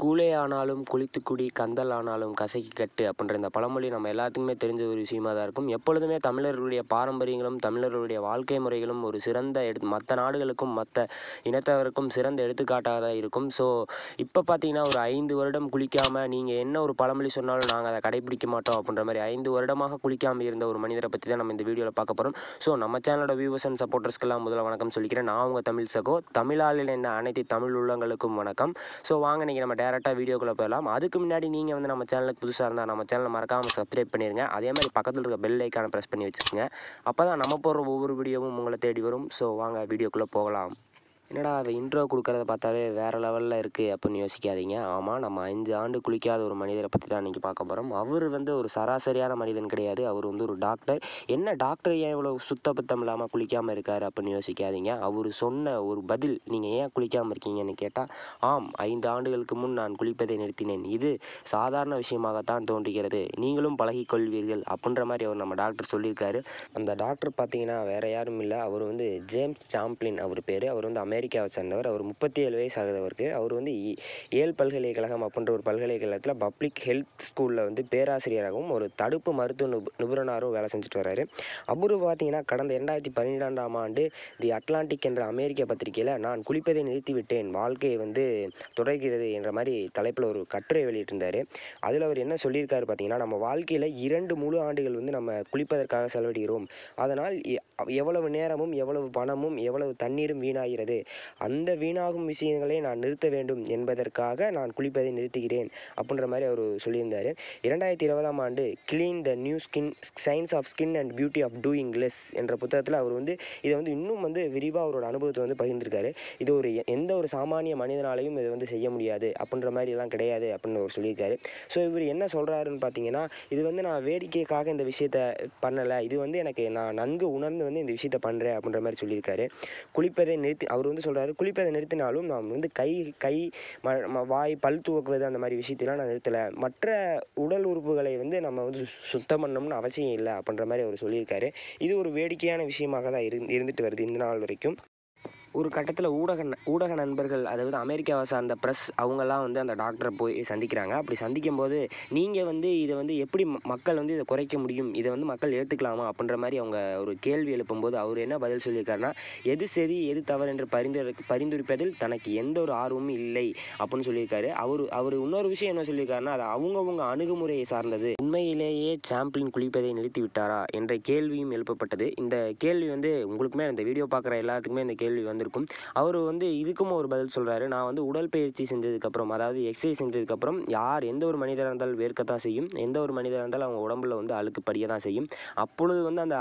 கூலே ஆனாலும் குளித்து குடி கந்தல் ஆனாலும் கசக்கி கட்டு அப்படின்ற இந்த பழமொழி நம்ம எல்லாத்துக்குமே தெரிஞ்ச ஒரு விஷயமா தான் இருக்கும். எப்பொழுதுமே தமிழர்களுடைய பாரம்பரியங்களும் தமிழர்களுடைய வாழ்க்கை முறைகளும் ஒரு சிறந்த எடுத்து மற்ற நாடுகளுக்கும் மற்ற இனத்தவருக்கும் சிறந்த எடுத்துக்காட்டாக தான் இருக்கும். ஸோ இப்போ பார்த்தீங்கன்னா ஒரு ஐந்து வருடம் குளிக்காமல் நீங்கள் என்ன ஒரு பழமொழி சொன்னாலும் நாங்கள் அதை கடைபிடிக்க மாட்டோம் அப்படின்ற மாதிரி ஐந்து வருடமாக குளிக்காமல் இருந்த ஒரு மனிதரை பற்றி தான் நம்ம இந்த வீடியோவில் பார்க்க போகிறோம் ஸோ நம்ம சேனலோட வியூவர்ஸ் அண்ட் சப்போர்ட்டர்ஸ்க்கெல்லாம் முதல்ல வணக்கம் சொல்லிக்கிறேன். நான் உங்கள் தமிழ் சகோ. தமிழால் இணைந்த அனைத்து தமிழ் உள்ளங்களுக்கும் வணக்கம். ஸோ வாங்க இன்றைக்கி நம்ம டேரெக்டாக வீடியோக்குள்ளே போயிடலாம். அதுக்கு முன்னாடி நீங்கள் வந்து நம்ம சேனலுக்கு புதுசாக இருந்தால் நம்ம சேனலை மறக்காமல் சப்ஸ்கிரைப் பண்ணிடுங்க அதே மாதிரி பக்கத்தில் இருக்க பெல் ஐக்கானை ப்ரெஸ் பண்ணி வச்சுக்கோங்க. அப்போ தான் நம்ம போடுற ஒவ்வொரு வீடியோவும் உங்களை தேடி வரும். ஸோ வாங்க வீடியோக்குள்ளே போகலாம். என்னடா அவள் இன்ட்ரோ கொடுக்குறத பார்த்தாலே வேறு லெவலில் இருக்குது அப்படின்னு யோசிக்காதீங்க. ஆமாம் நம்ம அஞ்சு ஆண்டு குளிக்காத ஒரு மனிதரை பற்றி தான் இன்றைக்கி பார்க்க போகிறோம் அவர் வந்து ஒரு சராசரியான மனிதன் கிடையாது. அவர் வந்து ஒரு டாக்டர் என்ன டாக்டர் ஏன் இவ்வளோ சுத்தபத்தம் இல்லாமல் குளிக்காமல் இருக்கார் அப்படின்னு யோசிக்காதீங்க. அவர் சொன்ன ஒரு பதில் நீங்கள் ஏன் குளிக்காமல் இருக்கீங்கன்னு கேட்டால் ஆம் ஐந்து ஆண்டுகளுக்கு முன் நான் குளிப்பதை நிறுத்தினேன். இது சாதாரண விஷயமாகத்தான் தோன்றுகிறது. நீங்களும் பழகிக்கொள்வீர்கள் அப்படின்ற மாதிரி அவர் நம்ம டாக்டர் சொல்லியிருக்காரு. அந்த டாக்டர் பார்த்தீங்கன்னா வேறு யாரும் இல்லை. அவர் வந்து ஜேம்ஸ் சாம்ப்ளின் அவர் பேர். அவர் வந்து அமெரிக்காவை சேர்ந்தவர். அவர் முப்பத்தி ஏழு வயசு ஆகுதவருக்கு அவர் வந்து இ- ஏல் பல்கலைக்கழகம் அப்படின்ற ஒரு பல்கலைக்கழகத்தில் பப்ளிக் ஹெல்த் ஸ்கூலில் வந்து பேராசிரியராகவும் ஒரு தடுப்பு மருத்துவ நிபு நிபுணராகவும் வேலை செஞ்சுட்டு வராரு அவர் பார்த்தீங்கன்னா கடந்த இரண்டாயிரத்தி பன்னிரெண்டாம் ஆண்டு தி அட்லாண்டிக் என்ற அமெரிக்க பத்திரிகையில் நான் குளிப்பதை நிறுத்திவிட்டேன் வாழ்க்கையை வந்து தொடர்கிறது என்ற மாதிரி தலைப்பில் ஒரு கட்டுரை வெளியிட்டிருந்தார். அதில் அவர் என்ன சொல்லியிருக்காரு பார்த்தீங்கன்னா நம்ம வாழ்க்கையில் இரண்டு முழு ஆண்டுகள் வந்து நம்ம குளிப்பதற்காக செலவிடுகிறோம். அதனால் எவ்வளவு நேரமும் எவ்வளவு பணமும் எவ்வளவு தண்ணீரும் வீணாகிறது. அந்த வீணாகும் விஷயங்களை நான் நிறுத்த வேண்டும் என்பதற்காக நான் குளிப்பதை நிறுத்துகிறேன் அப்படின்ற மாதிரி அவர் சொல்லியிருந்தார். இரண்டாயிரத்தி இருபதாம் ஆண்டு clean the new skin science of skin and beauty of doing less என்ற புத்தகத்தில் அவர் வந்து இதை வந்து இன்னும் வந்து விரிவாக அவரோட அனுபவத்தை வந்து பகிர்ந்திருக்காரு. இது ஒரு எந்த ஒரு சாமானிய மனிதனாலையும் இதை வந்து செய்ய முடியாது அப்படின்ற மாதிரிலாம் கிடையாது அப்படின்னு அவர் சொல்லியிருக்காரு. ஸோ இவர் என்ன சொல்கிறாருன்னு பார்த்தீங்கன்னா இது வந்து நான் வேடிக்கைக்காக இந்த விஷயத்த பண்ணலை இது வந்து எனக்கு நான் நன்கு உணர்ந்து வந்து இந்த விஷயத்த பண்ணுறேன் அப்படின்ற மாதிரி சொல்லியிருக்காரு. குளிப்பதை நிறுத்தி அவர் வந்து சொல்கிறாரு குளிப்பதை நிறுத்தினாலும் நான் வந்து கை கை ம வாய் பல் துவக்குவது அந்த மாதிரி விஷயத்தெல்லாம் நான் நிறுத்தலை. மற்ற உடல் உறுப்புகளை வந்து நம்ம வந்து சு- சுத்தம் பண்ணணும்னு அவசியம் இல்லை அப்படின்ற மாதிரி அவர் சொல்லியிருக்காரு. இது ஒரு வேடிக்கையான விஷயமாக தான் இரு இருந்துட்டு வருது இந்த நாள் வரைக்கும். ஒரு கட்டத்தில் ஊடக ஊடக நண்பர்கள் அதாவது அமெரிக்காவை சார்ந்த ப்ரெஸ் அவங்கெல்லாம் வந்து அந்த டாக்டரை போய் சந்திக்கிறாங்க. அப்படி சந்திக்கும் போது நீங்கள் வந்து இதை வந்து எப்படி மக்கள் வந்து இதை குறைக்க முடியும்? இதை வந்து மக்கள் ஏற்றுக்கலாமா அப்படின்ற மாதிரி அவங்க ஒரு கேள்வி எழுப்பும்போது அவர் என்ன பதில் சொல்லியிருக்காருன்னா எது சரி எது தவறு என்று பரிந்துரை பரிந்துரைப்பதில் தனக்கு எந்த ஒரு ஆர்வமும் இல்லை அப்படின்னு சொல்லியிருக்காரு. அவர் அவர் இன்னொரு விஷயம் என்ன சொல்லியிருக்காருன்னா அது அவங்கவுங்க அணுகுமுறையை சார்ந்தது. உண்மையிலேயே சாம்பிளின் குளிப்பதை நிறுத்தி விட்டாரா? என்ற கேள்வியும் எழுப்பப்பட்டது. இந்த கேள்வி வந்து உங்களுக்குமே இந்த வீடியோ பார்க்குற எல்லாத்துக்குமே இந்த கேள்வி வந்து இருக்கும். அவர் வந்து இதுக்கும் ஒரு பதில் சொல்கிறாரு நான் வந்து உடற்பயிற்சி செஞ்சதுக்கப்புறம் அதாவது எக்ஸசைஸ் செஞ்சதுக்கப்புறம் யார் எந்த ஒரு மனிதராக இருந்தாலும் வேர்க்கத்தான் செய்யும். எந்த ஒரு மனிதராக இருந்தாலும் அவங்க உடம்புல வந்து அழுக்கு படிய தான் செய்யும். அப்பொழுது வந்து அந்த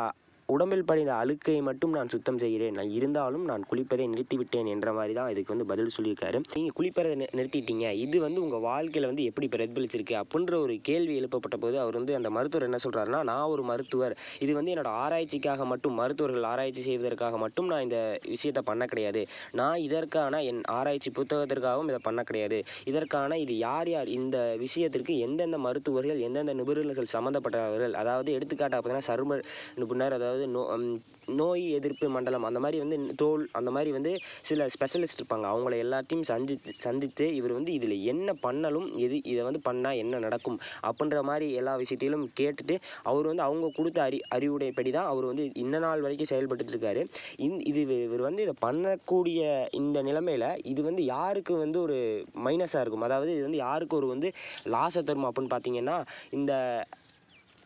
உடம்பில் படிந்த அழுக்கை மட்டும் நான் சுத்தம் செய்கிறேன். நான் இருந்தாலும் நான் குளிப்பதை நிறுத்திவிட்டேன் என்ற மாதிரி தான் இதுக்கு வந்து பதில் சொல்லியிருக்காரு. நீங்கள் குளிப்பதை நிறுத்திட்டீங்க. இது வந்து உங்கள் வாழ்க்கையில் வந்து எப்படி பிரதிபலிச்சிருக்கு அப்படின்ற ஒரு கேள்வி எழுப்பப்பட்ட போது அவர் வந்து அந்த மருத்துவர் என்ன சொல்கிறாருன்னா நான் ஒரு மருத்துவர். இது வந்து என்னோட ஆராய்ச்சிக்காக மட்டும் மருத்துவர்கள் ஆராய்ச்சி செய்வதற்காக மட்டும் நான் இந்த விஷயத்தை பண்ண கிடையாது. நான் இதற்கான என் ஆராய்ச்சி புத்தகத்திற்காகவும் இதை பண்ண கிடையாது. இதற்கான இது யார் யார் இந்த விஷயத்திற்கு எந்தெந்த மருத்துவர்கள் எந்தெந்த நிபுணர்கள் சம்மந்தப்பட்டவர்கள்? அதாவது எடுத்துக்காட்டாக பார்த்தீங்கன்னா சரும நிபுணர் அதாவது அதாவது நோ நோய் எதிர்ப்பு மண்டலம் அந்த மாதிரி வந்து தோல் அந்த மாதிரி வந்து சில ஸ்பெஷலிஸ்ட் இருப்பாங்க. அவங்கள எல்லாத்தையும் சந்தித்து சந்தித்து இவர் வந்து இதில் என்ன பண்ணலும் எது இதை வந்து பண்ணால் என்ன நடக்கும் அப்படின்ற மாதிரி எல்லா விஷயத்திலும் கேட்டுட்டு அவர் வந்து அவங்க கொடுத்த அறி அறிவுடைப்படி தான் அவர் வந்து இன்ன நாள் வரைக்கும் செயல்பட்டுட்டு இருக்காரு. இந் இது இவர் இவர் வந்து இதை பண்ணக்கூடிய இந்த நிலைமையில் இது வந்து யாருக்கு வந்து ஒரு மைனஸாக இருக்கும்? அதாவது இது வந்து யாருக்கு ஒரு வந்து லாஸை தரும் அப்படின்னு பார்த்தீங்கன்னா இந்த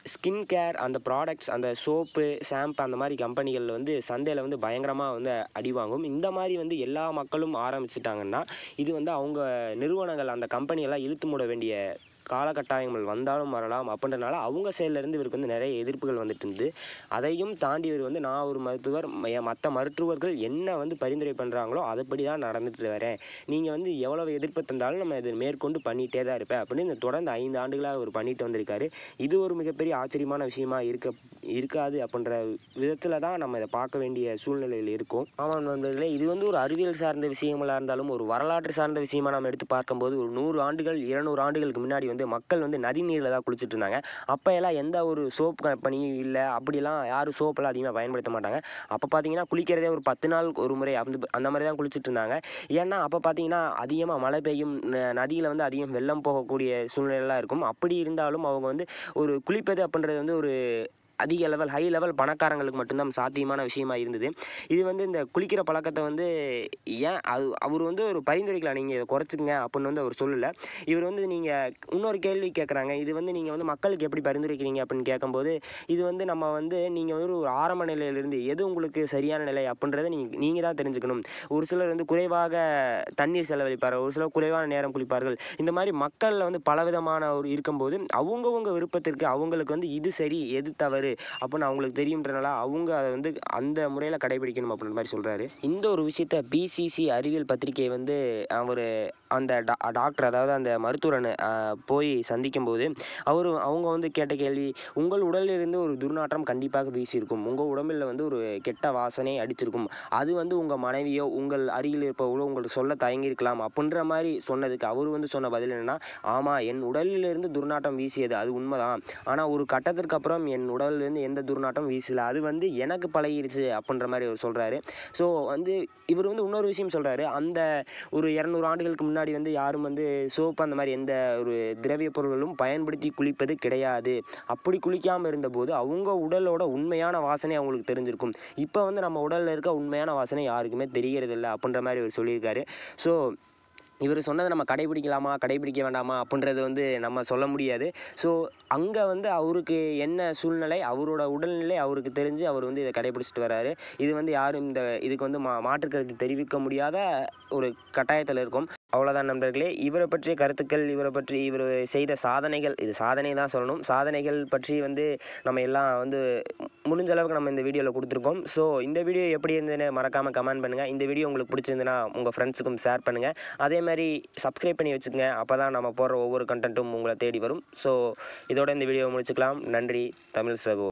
ஸ்கின் கேர் அந்த ப்ராடக்ட்ஸ் அந்த சோப்பு ஷாம்பு அந்த மாதிரி கம்பெனிகள் வந்து சந்தையில் வந்து பயங்கரமாக வந்து அடி வாங்கும். இந்த மாதிரி வந்து எல்லா மக்களும் ஆரம்பிச்சிட்டாங்கன்னா இது வந்து அவங்க நிறுவனங்கள் அந்த கம்பெனியெல்லாம் இழுத்து மூட வேண்டிய காலகட்டாயங்கள் வந்தாலும் வரலாம் அப்படின்றனால அவங்க சைட்லேருந்து இவருக்கு வந்து நிறைய எதிர்ப்புகள் வந்துட்டு இருந்து அதையும் தாண்டி இவர் வந்து நான் ஒரு மருத்துவர் மற்ற மருத்துவர்கள் என்ன வந்து பரிந்துரை பண்ணுறாங்களோ அதுபடி தான் நடந்துட்டு வரேன். நீங்கள் வந்து எவ்வளவு எதிர்ப்பு தந்தாலும் நம்ம இதை மேற்கொண்டு பண்ணிகிட்டே தான் இருப்பேன் அப்படின்னு இந்த தொடர்ந்து ஐந்து ஆண்டுகளாக அவர் பண்ணிட்டு வந்திருக்காரு. இது ஒரு மிகப்பெரிய ஆச்சரியமான விஷயமா இருக்க இருக்காது அப்படின்ற விதத்தில் தான் நம்ம இதை பார்க்க வேண்டிய சூழ்நிலையில் இருக்கும். ஆமாம் நண்பர்களே இது வந்து ஒரு அறிவியல் சார்ந்த விஷயங்களாக இருந்தாலும் ஒரு வரலாற்று சார்ந்த விஷயமா நம்ம எடுத்து பார்க்கும்போது ஒரு நூறு ஆண்டுகள் இருநூறு ஆண்டுகளுக்கு முன்னாடி வந்து மக்கள் வந்து நதி நீரில் தான் குளிச்சுட்டு இருந்தாங்க. அப்போ எல்லாம் எந்த ஒரு சோப் கம்பெனியும் இல்லை. அப்படிலாம் யாரும் சோப்பெல்லாம் அதிகமாக பயன்படுத்த மாட்டாங்க. அப்போ பார்த்தீங்கன்னா குளிக்கிறதே ஒரு பத்து நாள் ஒரு முறை அந்த அந்த மாதிரி தான் குளிச்சுட்டு இருந்தாங்க. ஏன்னா அப்போ பார்த்தீங்கன்னா அதிகமாக மழை பெய்யும் நதியில் வந்து அதிகம் வெள்ளம் போகக்கூடிய சூழ்நிலைலாம் இருக்கும். அப்படி இருந்தாலும் அவங்க வந்து ஒரு குளிப்பது அப்படின்றது வந்து ஒரு அதிக லெவல் ஹை லெவல் பணக்காரங்களுக்கு மட்டும்தான் சாத்தியமான விஷயமா இருந்தது. இது வந்து இந்த குளிக்கிற பழக்கத்தை வந்து ஏன் அது அவர் வந்து ஒரு பரிந்துரைக்கலாம் நீங்கள் இதை குறைச்சிக்கங்க அப்படின்னு வந்து அவர் சொல்லலை. இவர் வந்து நீங்கள் இன்னொரு கேள்வி கேட்குறாங்க இது வந்து நீங்கள் வந்து மக்களுக்கு எப்படி பரிந்துரைக்கிறீங்க அப்படின்னு கேட்கும்போது இது வந்து நம்ம வந்து நீங்கள் வந்து ஒரு ஆரம்ப நிலையிலிருந்து எது உங்களுக்கு சரியான நிலை அப்படின்றத நீங்கள் நீங்கள் தான் தெரிஞ்சுக்கணும். ஒரு சிலர் வந்து குறைவாக தண்ணீர் செலவழிப்பார் ஒரு சிலர் குறைவான நேரம் குளிப்பார்கள். இந்த மாதிரி மக்களில் வந்து பலவிதமான ஒரு இருக்கும்போது அவங்கவுங்க விருப்பத்திற்கு அவங்களுக்கு வந்து இது சரி எது தவறு அப்படின்னு அவங்களுக்கு தெரியுன்றனால அவங்க அதை வந்து அந்த முறையில் கடைபிடிக்கணும் அப்படின்ற மாதிரி சொல்கிறாரு இந்த ஒரு விஷயத்த பிசிசி அறிவியல் பத்திரிகை வந்து அவர் அந்த டா டாக்டர் அதாவது அந்த மருத்துவரனை போய் சந்திக்கும் போது அவர் அவங்க வந்து கேட்ட கேள்வி உங்கள் உடலிலிருந்து ஒரு துர்நாற்றம் கண்டிப்பாக வீசியிருக்கும். உங்கள் உடம்பில் வந்து ஒரு கெட்ட வாசனை அடிச்சிருக்கும் அது வந்து உங்கள் மனைவியோ உங்கள் அருகில் இருப்பவளோ உங்களுக்கு சொல்ல தயங்கியிருக்கலாம் அப்படின்ற மாதிரி சொன்னதுக்கு அவர் வந்து சொன்ன பதில் என்னன்னா ஆமாம் என் உடலிலிருந்து துர்நாற்றம் வீசியது அது உண்மைதான். ஆனால் ஒரு கட்டத்திற்கு அப்புறம் என் உடலிலிருந்து எந்த துர்நாற்றம் வீசல அது வந்து எனக்கு பழகிருச்சு அப்படின்ற மாதிரி அவர் சொல்கிறாரு ஸோ வந்து இவர் வந்து இன்னொரு விஷயம் சொல்கிறாரு அந்த ஒரு இரநூறு ஆண்டுகளுக்கு முன்னாடி முன்னாடி வந்து யாரும் வந்து சோப்பு அந்த மாதிரி எந்த ஒரு திரவிய பொருள்களும் பயன்படுத்தி குளிப்பது கிடையாது. அப்படி குளிக்காமல் இருந்தபோது அவங்க உடலோட உண்மையான வாசனை அவங்களுக்கு தெரிஞ்சிருக்கும். இப்போ வந்து நம்ம உடலில் இருக்க உண்மையான வாசனை யாருக்குமே தெரிகிறதில்ல அப்படின்ற மாதிரி அவர் சொல்லியிருக்காரு. ஸோ இவர் சொன்னதை நம்ம கடைபிடிக்கலாமா கடைபிடிக்க வேண்டாமா அப்படின்றது வந்து நம்ம சொல்ல முடியாது. ஸோ அங்கே வந்து அவருக்கு என்ன சூழ்நிலை அவரோட உடல்நிலை அவருக்கு தெரிஞ்சு அவர் வந்து இதை கடைபிடிச்சிட்டு வராரு. இது வந்து யாரும் இந்த இதுக்கு வந்து மா மாற்றுக்கருத்து தெரிவிக்க முடியாத ஒரு கட்டாயத்தில் இருக்கும். அவ்வளோதான் நண்பர்களே. இவரை பற்றிய கருத்துக்கள் இவரை பற்றி இவர் செய்த சாதனைகள் இது சாதனை தான் சொல்லணும். சாதனைகள் பற்றி வந்து நம்ம எல்லாம் வந்து முடிஞ்ச அளவுக்கு நம்ம இந்த வீடியோவில் கொடுத்துருக்கோம். ஸோ இந்த வீடியோ எப்படி இருந்ததுன்னு மறக்காமல் கமெண்ட் பண்ணுங்கள் இந்த வீடியோ உங்களுக்கு பிடிச்சிருந்துன்னா உங்கள் ஃப்ரெண்ட்ஸுக்கும் ஷேர் பண்ணுங்கள் அதே மாதிரி சப்ஸ்கிரைப் பண்ணி வச்சுக்கோங்க. அப்போ தான் நம்ம போடுற ஒவ்வொரு கண்டென்ட்டும் உங்களை தேடி வரும். ஸோ இதோட இந்த வீடியோவை முடிச்சுக்கலாம். நன்றி. தமிழ் சகோ.